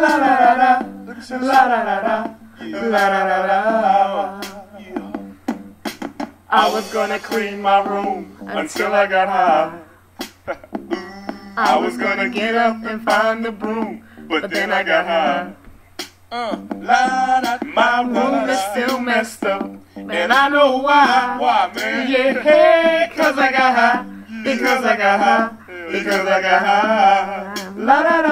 La la la la. La la la la. La la la la. I was gonna clean my room until I got high. I was gonna get up and find the broom, but then I got high. Uh, la, da, My room is still messed up, and I know why. Why, man? Yeah, hey, cause I got high, because I got high, because I got high. La da da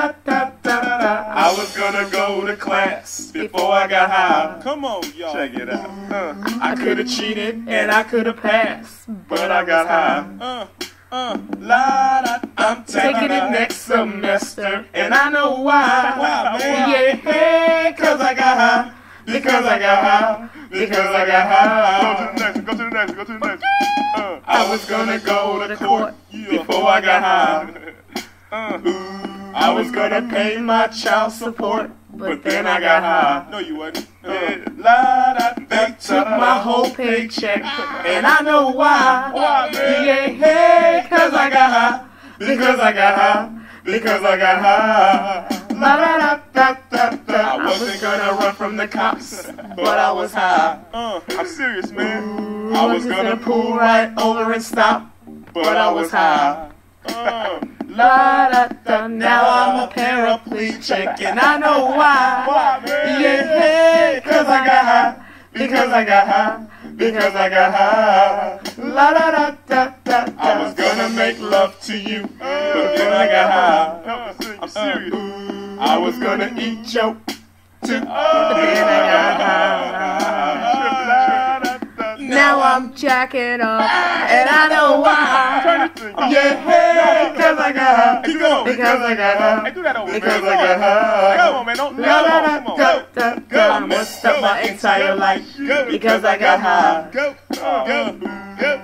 was gonna go to class before I got high. Come on, y'all. Check it out. Uh, I could have cheated and I could have passed, but I got high. uh, uh. La da. I'm taking it next semester, and I know why. Why, man? Yeah, cause I got high, because I got high, because I got high. Go to the high. next one. Go to the next one. Go to the next one. Uh, I was gonna go to court before I got high. uh. I was gonna pay my child support, but then I got high. No, you wasn't. They took my whole paycheck, and I know why. Why, man? Yeah, cause I got high, because I got high, because I got high. La da da da da da. I wasn't gonna run from the cops, but I was high. uh, I'm serious, man. I was gonna pull right over and stop, but I was high. Uh, La da da. Now I'm a paraplegic, and I know why. why? Yeah, cause I got high, because I got high, because I got high. La da da da da da. I was gonna make love to you, but then I got high. I'm uh-uh. serious. I was gonna eat your too, but then I got high. Now I'm jacking up, ah, and I know why. Yeah, hey, cause I got high, Keep because I got high. Hey, do that over, Because man. I got high. Come on, man. Don't, La la come la on, da come on. da da. I messed up my entire life because I got high. Go, go, go, go,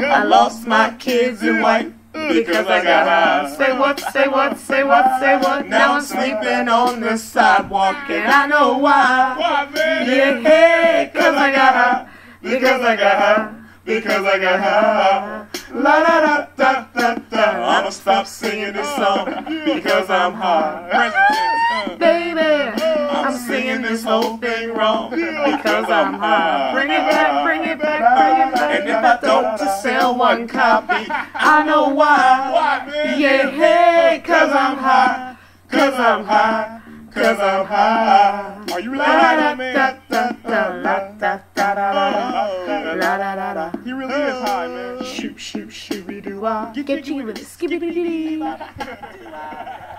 go. I lost my kids in white because I got high. Say what, say what, say what, say what. Now I'm sleeping on the sidewalk and I know why. Why, man? Yeah, hey, cause I got high. Because I got high. Because I got high. La da da da da da. I'ma stop singing this song because I'm high. Baby, I'm singing this whole thing wrong because I'm high. Bring it back, bring it back, bring it back. And if I don't just sell one copy, I know why. Yeah, hey, cause I'm high, cause I'm high, cause I'm high. Are you lying, man? Shooby doo wah. Get you with a skibbity dee.